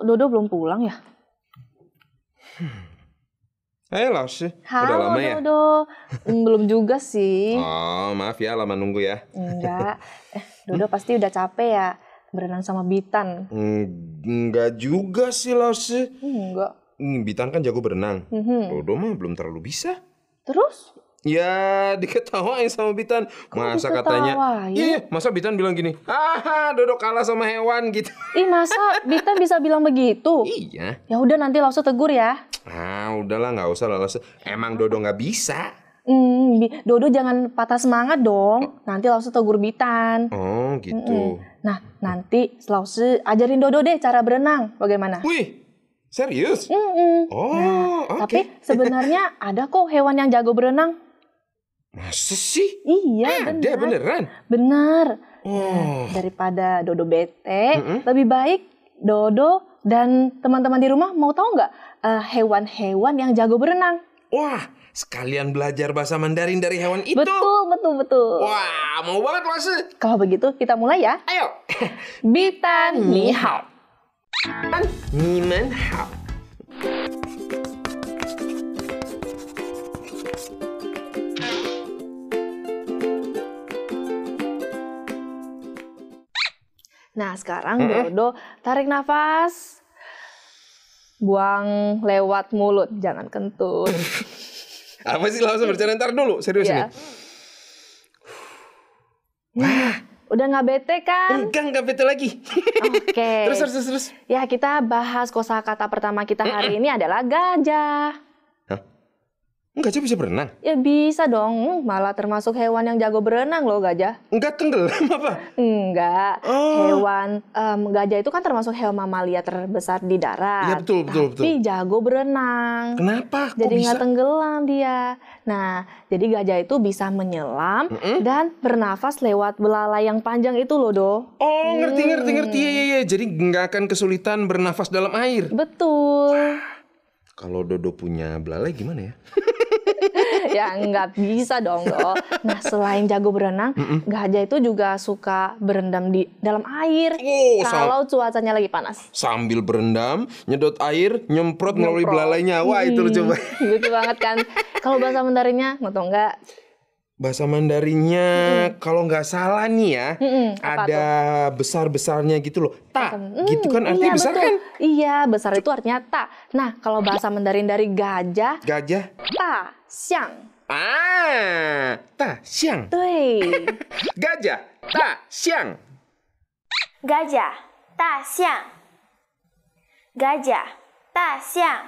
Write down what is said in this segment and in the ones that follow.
kok Dodo belum pulang ya? Eh, Laos. Udah Halo lama ya? Dodo. Hmm, belum juga sih. Oh, maaf ya lama nunggu ya. Enggak. Eh, Dodo pasti udah capek ya berenang sama Bitan. Hmm, Enggak juga sih, Laos. Enggak. Hmm, Bitan kan jago berenang. Mhm. Dodo mah belum terlalu bisa. Terus? Ya, diketawain sama Bitan. Masa katanya, diketawain? iya, masa Bitan bilang gini, ah, Dodo kalah sama hewan gitu. Ih masa Bitan bisa bilang begitu? iya. Ya udah nanti langsung tegur ya. Ah, udahlah, nggak usah lah. Emang Dodo nggak bisa. Hmm, Dodo jangan patah semangat dong. Nanti langsung tegur Bitan. Oh, gitu. Nah, nanti Lause ajarin Dodo deh cara berenang. Bagaimana? Wih, serius? Mm-mm. Oh, Nah, oke. Tapi sebenarnya ada kok hewan yang jago berenang. Masa sih? Iya, Ada benar. beneran? Benar. Oh, Daripada Dodo bete, Mm-mm. lebih baik Dodo dan teman-teman di rumah mau tahu nggak eh, hewan-hewan yang jago berenang? wah, sekalian belajar bahasa Mandarin dari hewan itu. Betul, betul, betul. Wah, mau banget Laos. Kalau begitu kita mulai ya. Ayo. Bitan ni hao. Niman hao. Nah, sekarang Dodo tarik nafas. Buang lewat mulut, jangan kentut. Apa sih langsung bercanda ntar dulu, serius ya. nih. Nah, udah nggak bete kan? Enggak, enggak bete lagi. Oke. terus, terus, terus, terus. Ya, kita bahas kosakata pertama kita hari ini adalah gajah. Enggak aja bisa berenang. Ya bisa dong, malah termasuk hewan yang jago berenang loh gajah. Enggak tenggelam apa? Enggak, Oh. hewan em, gajah itu kan termasuk hewan mamalia terbesar di darat. Iya, betul, betul, betul. Tapi jago berenang. Kenapa? Kok Jadi nggak tenggelam dia. Nah, jadi gajah itu bisa menyelam Mm-mm. dan bernafas lewat belalai yang panjang itu loh, Do. Oh, ngerti, ngerti, ngerti. Hmm. Ya, ya, ya. Jadi nggak akan kesulitan bernafas dalam air. Betul. Kalau Dodo punya belalai gimana ya? ya nggak bisa dong, Do. Nah, selain jago berenang, gajah itu juga suka berendam di dalam air. Oh, kalau cuacanya lagi panas. sambil berendam, nyedot air, nyemprot melalui belalainya. Wah, itu lucu Hmm, banget. Lucu banget kan. Kalau bahasa Mandarinnya, nggak tahu nggak? bahasa Mandarinnya mm. kalau nggak salah nih ya mm-hmm. ada besar besarnya gitu loh. Ta mm, gitu kan? Artinya iya, besar betul. kan? Iya besar itu artinya ta. Nah kalau bahasa Mandarin dari gajah gajah? ta siang. Ah ta siang. Gajah ta siang. Gajah ta siang. Gajah ta siang.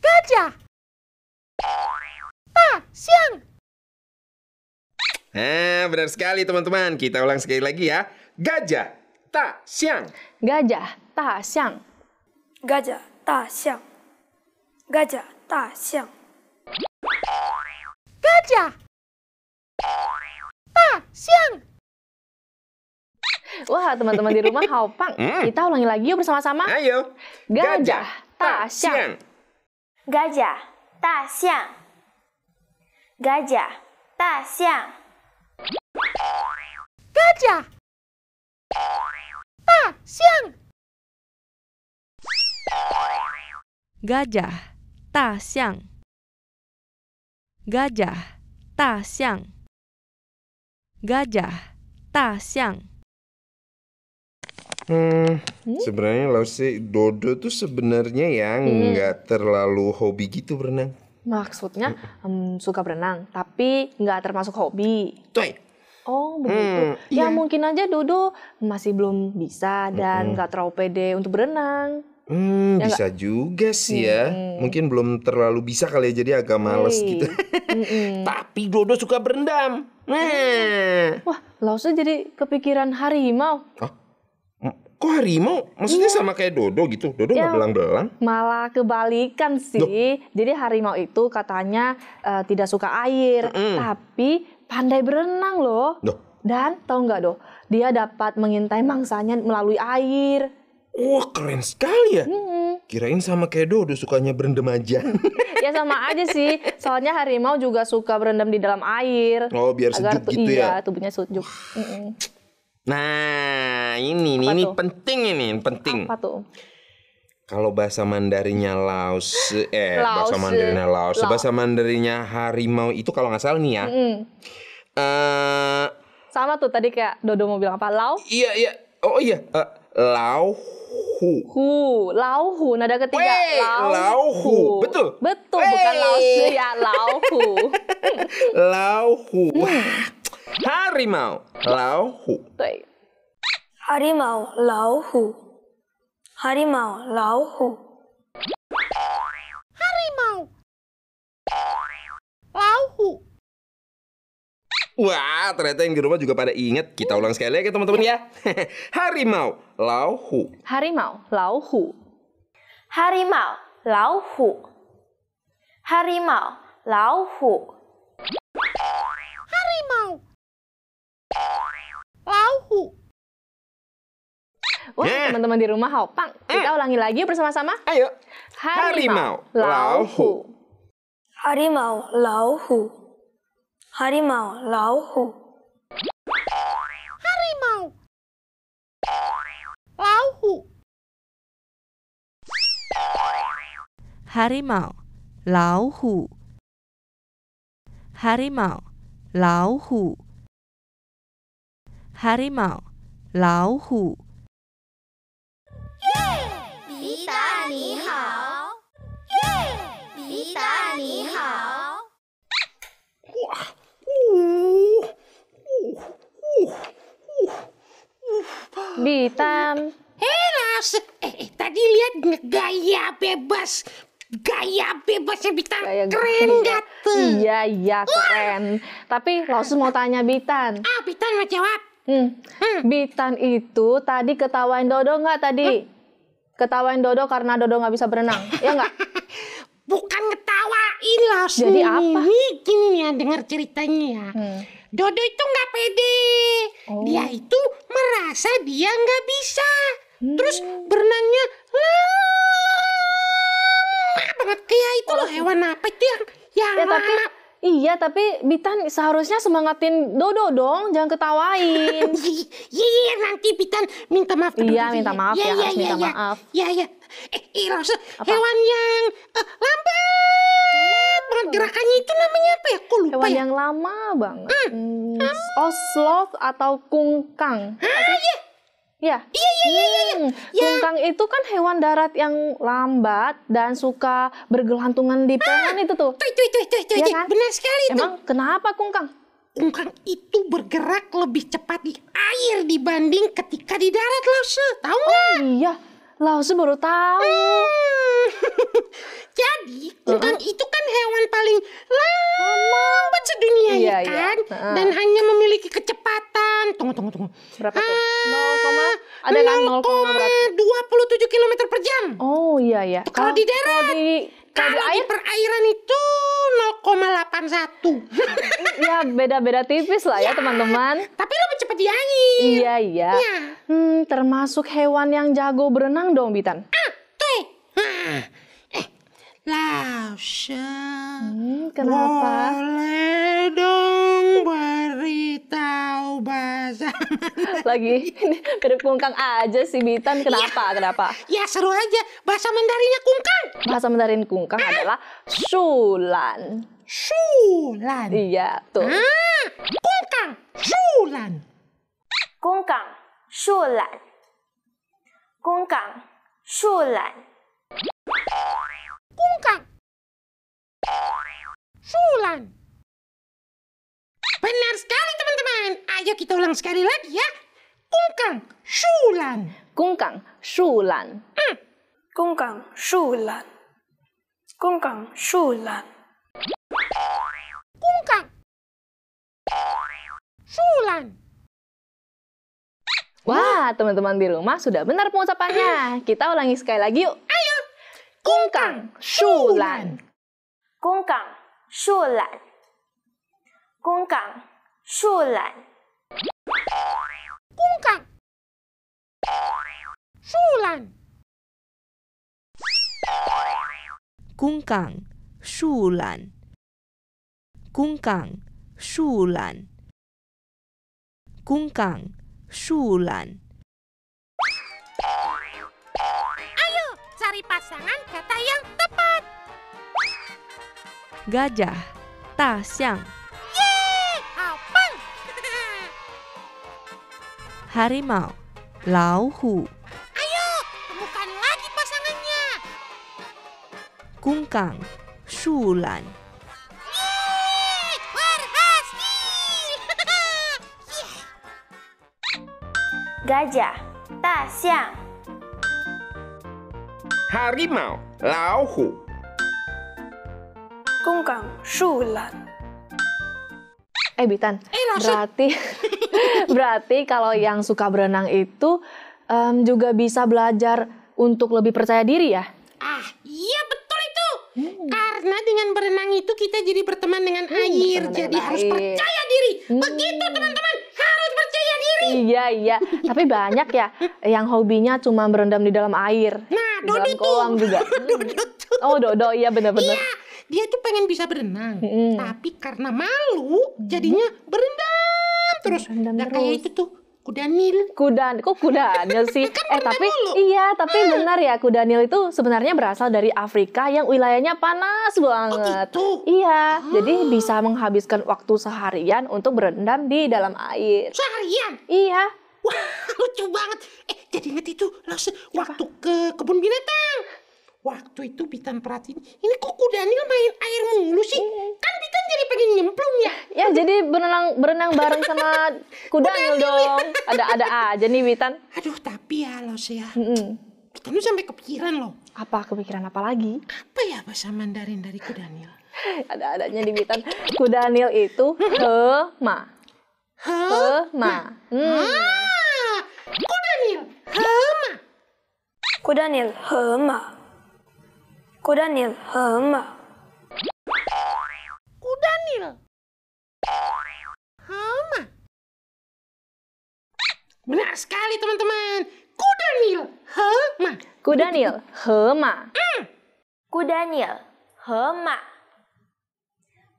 Gajah. Siang. Nah, benar sekali teman-teman. Kita ulang sekali lagi ya. Gajah, ta, siang. Gajah, ta, siang. Gajah, ta, siang. Gajah, ta, siang. Gajah. Ta, siang. Wah, teman-teman di rumah haupang. Hmm. Kita ulangi lagi yuk bersama-sama. Ayo. Gajah, ta, siang. Gajah, ta, siang. 甲大象，嘎甲大象， gajah, 大象，gajah, 大象，gajah, 大象。 Hmm, sebenarnya Lausi Dodo tuh sebenarnya ya nggak terlalu hobi gitu berenang. Maksudnya em, suka berenang, tapi nggak termasuk hobi. Tuh, Oh, begitu. Hmm, ya iya. mungkin aja Dodo masih belum bisa dan nggak terlalu pede untuk berenang. hmm, Ya bisa juga sih ya. Mungkin belum terlalu bisa kali ya, jadi agak males Hei. gitu. Tapi Dodo suka berendam. Nah, Wah, Lause jadi kepikiran harimau. M- kok harimau? Maksudnya sama kayak Dodo gitu? Dodo nggak Ya. belang-belang? Malah kebalikan sih. Jadi harimau itu katanya eh, tidak suka air, Mm-mm. tapi pandai berenang loh. Loh. Dan tahu nggak doh, dia dapat mengintai mangsanya melalui air. Wah keren sekali ya. Mm-mm. Kirain sama kayak Dodo sukanya berendam aja. Ya sama aja sih. Soalnya harimau juga suka berendam di dalam air. oh biar agar sejuk tu- gitu iya, ya. tubuhnya sejuk. Mm-mm. Nah, ini nih, ini penting ini, penting. Apa tuh? Kalau bahasa Mandarinnya Laos, eh bahasa Laos. Mandarinnya Laos, Laos. bahasa Mandarinnya harimau itu kalau nggak salah nih ya. Mm. Eh, Sama tuh tadi kayak Dodo mau bilang apa? Lau iya iya, oh iya, eh, lau hu. hu, lau hu, nada ketiga. Wey, lau hu. Betul. Betul, bukan Wey. lau shi ya, lau hu. Lau hu. Wah, Harimau, Lauhu. Harimau, Lauhu. Harimau, Lauhu. Harimau. Lauhu. Wah, ternyata yang di rumah juga pada ingat Kita ulang sekali lagi teman-teman ya. Harimau, Lauhu. Harimau, Lauhu. Harimau, Lauhu. Harimau, Lauhu. Wah, yeah. teman-teman di rumah Hopang. Kita eh. ulangi lagi bersama-sama. Ayo. Harimau, lauhu. Harimau, lauhu. Harimau, lauhu. Harimau. Lauhu. Harimau, lauhu. Harimau, lauhu. Harimau, 老虎。Bitam. Helas, eh, tadi lihat gaya bebas, gaya bebasnya Bitan Gaya keren gak tuh? Iya, iya, keren. Tapi Lausus mau tanya Bitan. Ah, Bitan mau jawab. Hmm. Bitan itu tadi ketawain Dodo nggak tadi? Ketawain Dodo karena Dodo nggak bisa berenang, ya nggak? Bukan ngetawain lah, Jadi apa? Nih, gini nih ya, dengar ceritanya ya. Hmm. Dodo itu nggak pede. Oh. Dia itu merasa dia nggak bisa. Hmm. Terus berenangnya lama banget. Kayak itu loh hewan apa itu yang yang Ya tapi iya tapi Bitan seharusnya semangatin Dodo dong, jangan ketawain. Iya, iya, nanti Bitan minta maaf. Iya, minta maaf ya, harus minta maaf. Iya, iya. Eh, eh Rosa, hewan yang eh, lambat banget gerakannya itu namanya apa ya? Kok lupa Hewan ya? yang lama banget. Hmm. Oh, sloth atau kungkang. Ah, iya. Ya. Iya, iya, iya, iya. Hmm, Kungkang itu kan hewan darat yang lambat dan suka bergelantungan di pohon itu tuh. Tuh, itu, itu, itu, itu, Iya itu. kan? Benar sekali itu. Emang kenapa kungkang? Ungkang itu bergerak lebih cepat di air dibanding ketika di darat, Rosa. Tahu nggak? Iya, Lausu baru tahu. Hmm. Jadi, ungkang itu kan hewan paling lambat sedunia Iya, ya iya. kan? Heeh. Dan hanya memiliki kecepatan. Tunggu, tunggu, tunggu. Berapa tuh? Ah, 0, koma- ada kan 0, koma berapa? 0,27 km per jam. Oh iya ya. Kalau di darat, kalau di, kalau di Kalau di air perairan itu 0,81. ya beda-beda tipis lah ya teman-teman. Tapi lebih cepat di air. Iya iya. Iya. Hmm, termasuk hewan yang jago berenang dong Bitan. Ah, tuh. Nah. Eh, Lausa. Hmm, kenapa? Boleh dong beritahu bahasa. Lagi ini mirip kungkang aja sih Bitan. Kenapa? Kenapa? ya seru aja. Bahasa Mandarinnya kungkang. Bahasa Mandarin kungkang adalah sulan. Sulan. Iya tuh. Ah, kungkang. Sulan. 公港树懒，公港树懒， Kungkang. Sulan. Benar sekali teman-teman. Ayo kita ulang sekali lagi ya. Kungkang. Sulan. Kungkang sulan. 公港树懒，公港树懒。 Kungkang. Sulan. Wah, teman-teman di rumah sudah benar pengucapannya. Kita ulangi sekali lagi yuk. Ayo. Kungkang shulan. Kungkang shulan. Kungkang shulan. Kungkang shulan. Kungkang shulan. Kungkang shulan. Kungkang Shu Lan. Ayo cari pasangan kata yang tepat. Gajah, Ta Xiang. Harimau, Lao Hu. Ayo, temukan lagi pasangannya. Kungkang, Shu Gajah, 大象， Harimau, 老虎。公港树懒， Eh Bitan, Eh, Lause. berarti berarti kalau yang suka berenang itu em, juga bisa belajar untuk lebih percaya diri ya? Ah, iya betul itu. Karena dengan berenang itu kita jadi berteman dengan air. berteman Jadi dengan harus air. percaya diri. Begitu teman-teman, harus percaya diri. Iya iya, tapi banyak ya yang hobinya cuma berendam di dalam air. Nah, Di dalam kolam juga. Dodo tuh. Oh Dodo, iya bener-bener. Iya, dia tuh pengen bisa berenang. Mm-mm. Tapi karena malu, jadinya berendam terus. Berendam kayak terus. itu tuh, kuda nil. Kuda, kok kudanil sih? eh tapi iya, tapi benar ya kudanil itu sebenarnya berasal dari Afrika yang wilayahnya panas banget. Gitu. Iya, jadi bisa menghabiskan waktu seharian untuk berendam di dalam air. Seharian. Iya, Wah, lucu banget. Eh, jadi inget itu, Lause, waktu ke kebun binatang waktu itu Bitan perhatiin, ini kok kuda main air mulu sih? Hmm. Kan Bitan jadi pengen nyemplung ya? Ya jadi berenang berenang bareng sama kuda ya. dong. Ada-ada aja nih Bitan. Aduh tapi ya Los ya, mm. Bitan tuh sampai kepikiran loh. Apa kepikiran apa lagi? Apa ya bahasa Mandarin dari kuda Daniel? Ada-adanya di Bitan. Kuda Daniel itu hema. Hema. Hmm. Ah, kuda ma. hema. Kuda he hema. Kuda Nil hema. Kuda Nil hema. Benar sekali teman-teman. Kuda Nil hema. Kuda Nil Hama. Hmm. Kuda Nil hema.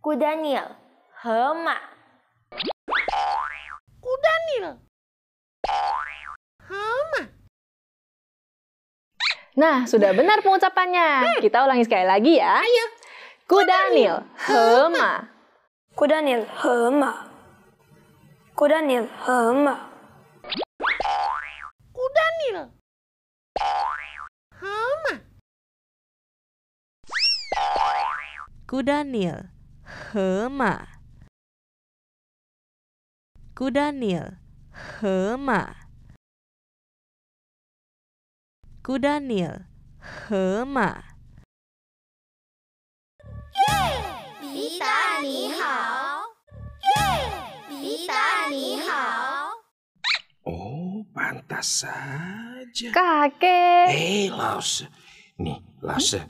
Kuda Nil hema. Kuda Nil Nah, sudah benar pengucapannya. Hmm. Kita ulangi sekali lagi ya. Ayo. Kudanil hema. Kudanil hema. Kudanil hema. Kudanil. Hema. Kudanil hema. Kudanil hema kuda Nil, Hema. Oh, pantas saja. Kakek. Hei, Laos, Nih, Laos, Hmm?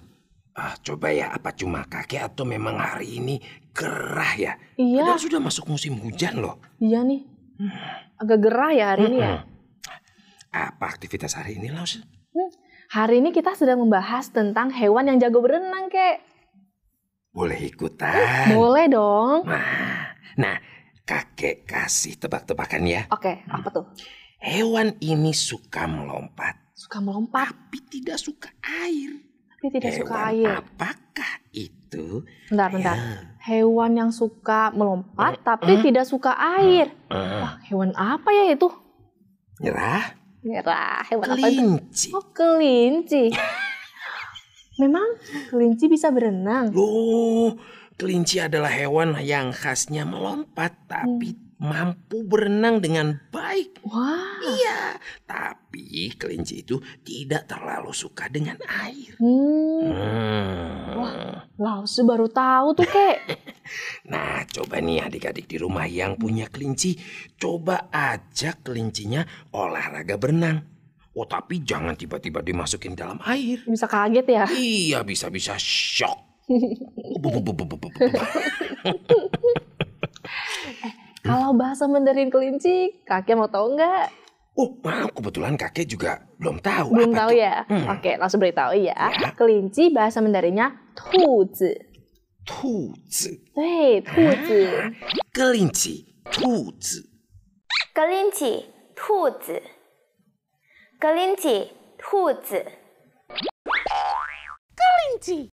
Ah, coba ya, apa cuma kakek atau memang hari ini gerah ya? Iya. Padahal sudah masuk musim hujan loh. Iya nih. Hmm. Agak gerah ya hari hmm ini ya? Hmm. Apa aktivitas hari ini, Laos? Hari ini kita sedang membahas tentang hewan yang jago berenang, kek. Boleh ikutan. Boleh dong. Nah, nah, kakek kasih tebak-tebakan ya. Oke, apa tuh? Hewan ini suka melompat, Suka melompat, tapi tidak suka air. tapi tidak suka Hewan air. apakah itu? Bentar, bentar. Ya. Hewan yang suka melompat tapi tidak suka air. Eh, Wah, hewan apa ya itu? nyerah? Merah, hewan apa itu? Kelinci. Oh, kelinci. Memang kelinci bisa berenang? Loh, kelinci adalah hewan yang khasnya melompat, tapi mampu berenang dengan baik. Wah. Iya, tapi kelinci itu tidak terlalu suka dengan air. Hmm, Hmm. Lause baru tahu tuh, Kek. Nah, coba nih adik-adik di rumah yang punya kelinci, coba ajak kelincinya olahraga berenang. Oh, tapi jangan tiba-tiba dimasukin dalam air. Bisa kaget ya? Iya, bisa-bisa shock. Bu. Kalau bahasa Mandarin kelinci, kakek mau tahu nggak? Oh, maaf kebetulan kakek juga belum tahu. Belum apa tahu tuh. ya? Hmm. Oke, langsung beritahu ya. Ya. Kelinci bahasa Mandarinnya 兔子. Tuzi. 对，兔子。 Kelinci. Tuzi. 格林奇， 兔子。kelinci, 兔子。 Kelinci.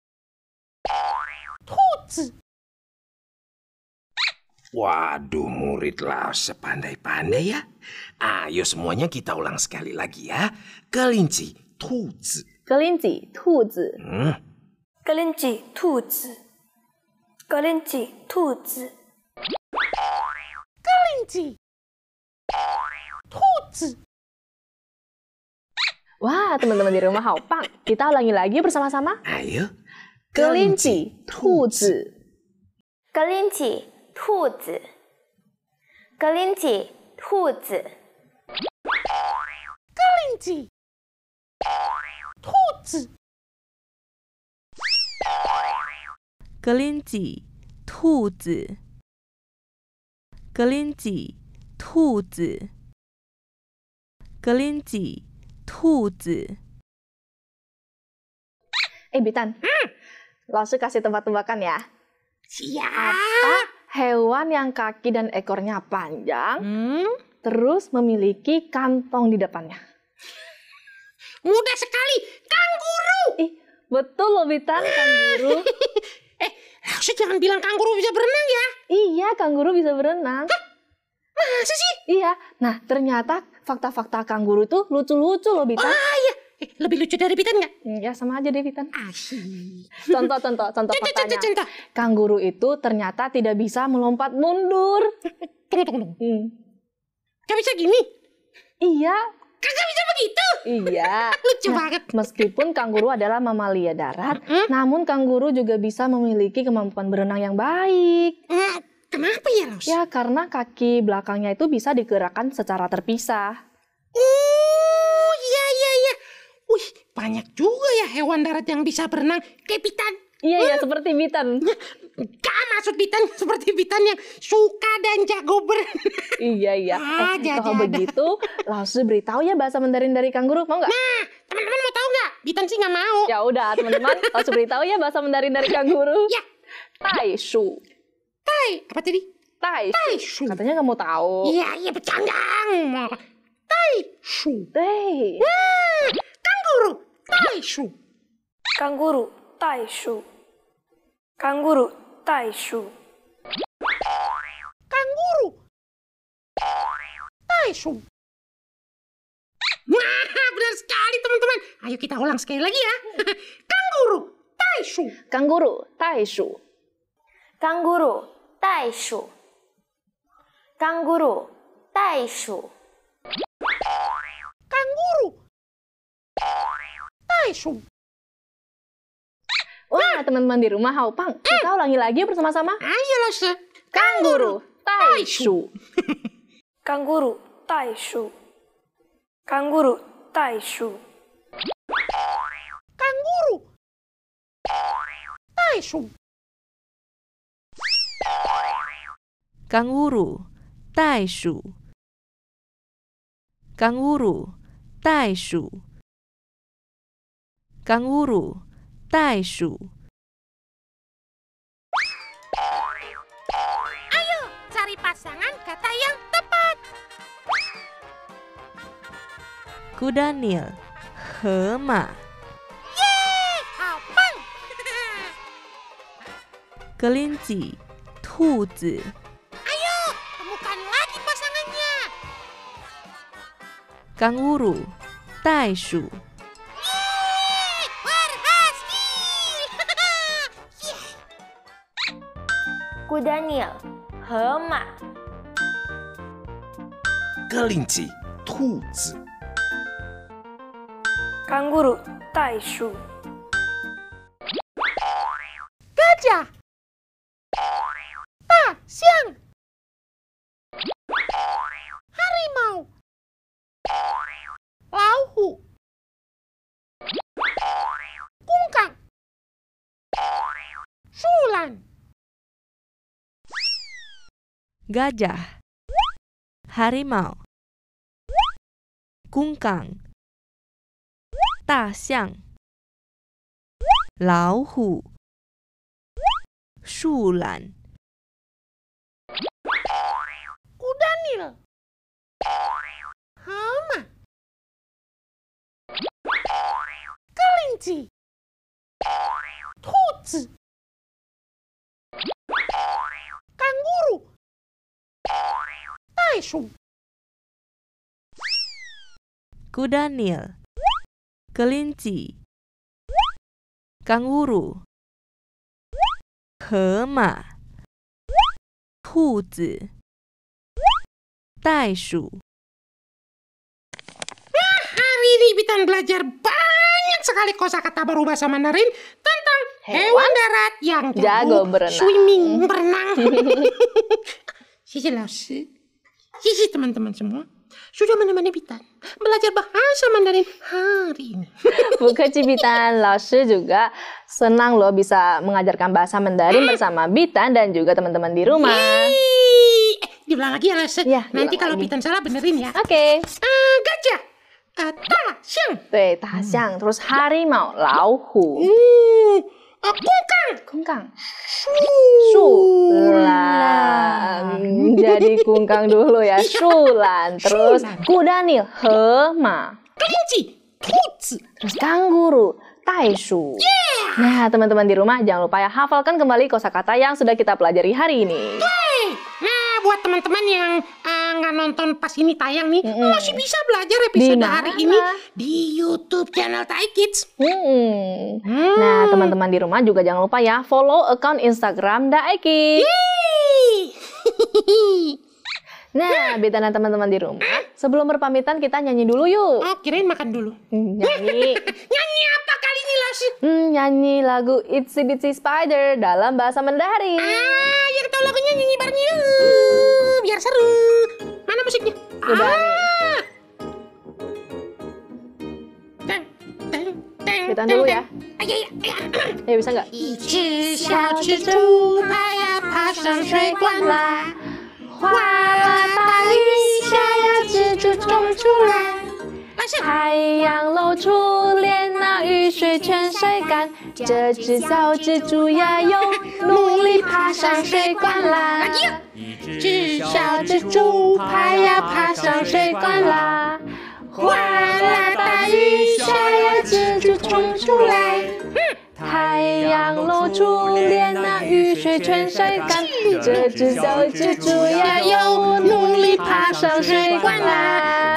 Tuzi. Waduh, murid Lause pandai-pandai ya. Ayo semuanya kita ulang sekali lagi ya. Kelinci, tuzi. kelinci, 兔子。 Hmm, kelinci, 兔子。kelinci, 兔子。 Kelinci. Tuzi. Wah, teman-teman di rumah Haopang, kita ulangi lagi bersama-sama. ayo. Kelinci, 兔子。 kelinci, 兔子。kelinci, 兔子。 Kelinci. Tuzi. kelinci, 兔子。kelinci, 兔子。kelinci, 兔子。 Eh, Bitan. Langsung kasih tebak-tebakan ya. Siap. Apa hewan yang kaki dan ekornya panjang, Hmm, terus memiliki kantong di depannya? mudah sekali. Kanguru. Ih, betul loh Bitan, kanguru. Eh, Lause jangan bilang kanguru bisa berenang ya. iya, kanguru bisa berenang. Masa sih? Iya. Nah, ternyata fakta-fakta kanguru itu lucu-lucu loh, Bitan. Ah, iya. Eh, lebih lucu dari Bitan nggak? Ya, sama aja deh, Bitan. Asyik. Contoh, contoh, contoh Contoh, contoh, faktanya. contoh. Kanguru itu ternyata tidak bisa melompat mundur. Tunggu, tunggu, tunggu. Hmm. Gak bisa gini. Iya, Kagak bisa begitu. iya. Lucu Nah, banget. Meskipun kanguru adalah mamalia darat, Hmm? namun kanguru juga bisa memiliki kemampuan berenang yang baik. Hmm, kenapa ya, Lause? Ya, karena kaki belakangnya itu bisa digerakkan secara terpisah. Oh, iya, iya, iya. Wih, banyak juga ya hewan darat yang bisa berenang. Kayak Bitan. Iya, ya, seperti Bitan. Gak maksud Bitan seperti Bitan yang suka dan jago berenang. iya, iya. Ah, Eh, kalau ada. begitu, langsung beritahu ya bahasa Mandarin dari kanguru, mau nggak? Nah, teman-teman mau tahu nggak? Bitan sih nggak mau. Ya udah, teman-teman, langsung beritahu ya bahasa Mandarin dari kanguru. Ya. Tai shu. Tai, apa tadi? Tai Tai shu. Katanya nggak mau tahu. Iya, iya bercanda. Tai shu. Deh. Wah, kanguru. Tai shu. kanguru, tai shu. Kanguru tai shu. Kanguru tai shu. Wah, benar sekali teman-teman. Ayo kita ulang sekali lagi ya. Kanguru tai shu. Kanguru tai shu. Kanguru tai shu. Kanguru tai shu. Kanguru tai shu. Wah, teman-teman di rumah Haupang, kita ulangi lagi bersama-sama. Ayo, Lose. Kangguru, taishu. Kangguru, taishu. Kangguru, taishu. Kangguru, taishu. Kangguru, taishu. Kangguru, taishu. Kangguru, 袋鼠。Ayo cari pasangan kata yang tepat. Kuda Nil, hema. Yeay, abang. Kelinci, tuzi. Ayo, temukan lagi pasangannya. Kanguru, Taishu. buku Daniel. Hema. Kelinci, 兔子。Kanguru, Kanguru, shu. gajah, harimau, kungkang, ta xiang, lao hu. Kuda nil. Hama. Kelinci. 兔子。袋鼠， kuda nil, kelinci, kanguru, 河马，兔子，袋鼠。 Hari ini Bitan belajar banyak sekali kosakata baru bahasa Mandarin tentang hewan darat yang Jago berenang. swimming, berenang. Sisi Lause, Hihi teman-teman semua sudah menemani Bitan belajar bahasa Mandarin hari ini. Bukan Cibitan, Lashi juga senang loh bisa mengajarkan bahasa Mandarin bersama Bitan dan juga teman-teman di rumah. Yeay. Eh, diulang lagi ya Lashi. Ya, Nanti kalau. Bitan salah benerin ya. Oke. Okay. Uh, gajah. Eh, uh, ta, siang. Terus harimau, lauhu. Hmm kungkang kungkang sulan jadi kungkang dulu ya. sulan terus kudanil hema. Kelinci. Terus kanguru taisu nah teman-teman di rumah jangan lupa ya hafalkan kembali kosakata yang sudah kita pelajari hari ini. Yeah buat teman-teman yang eh, nggak nonton pas ini tayang nih, Mm-mm. masih bisa belajar episode Di hari ini di YouTube channel Thai Kids. Hmm. Hmm. Nah, teman-teman di rumah juga jangan lupa ya follow account Instagram Daeki. Yeay. Nah, Beta dan teman-teman di rumah, sebelum berpamitan kita nyanyi dulu yuk. oh, kirain makan dulu. Hmm, Nyanyi, Nyanyi apa kali ini, Las? hmm, nyanyi lagu Itsy Bitsy Spider dalam bahasa Mandarin. Ah, yang tahu lagunya nyanyi bareng yuk. Biar seru. Mana musiknya? Udah nih. Ah. Teng, teng, teng, Beta teng, dulu teng. ya. Ah, iya, iya, iya. Ya bisa nggak? 一只小蜘蛛爬呀爬上水管啦，哗啦大雨下呀，蜘蛛冲出来。老师，太阳露出脸，那雨 水全晒干。这只小蜘蛛呀，又努力爬上水管啦。一只小蜘蛛爬呀爬上水管啦，哗啦大雨下呀，蜘蛛冲出来。太阳露出脸，那雨水全晒干。这只小蜘蛛呀，又努力爬上水管啦。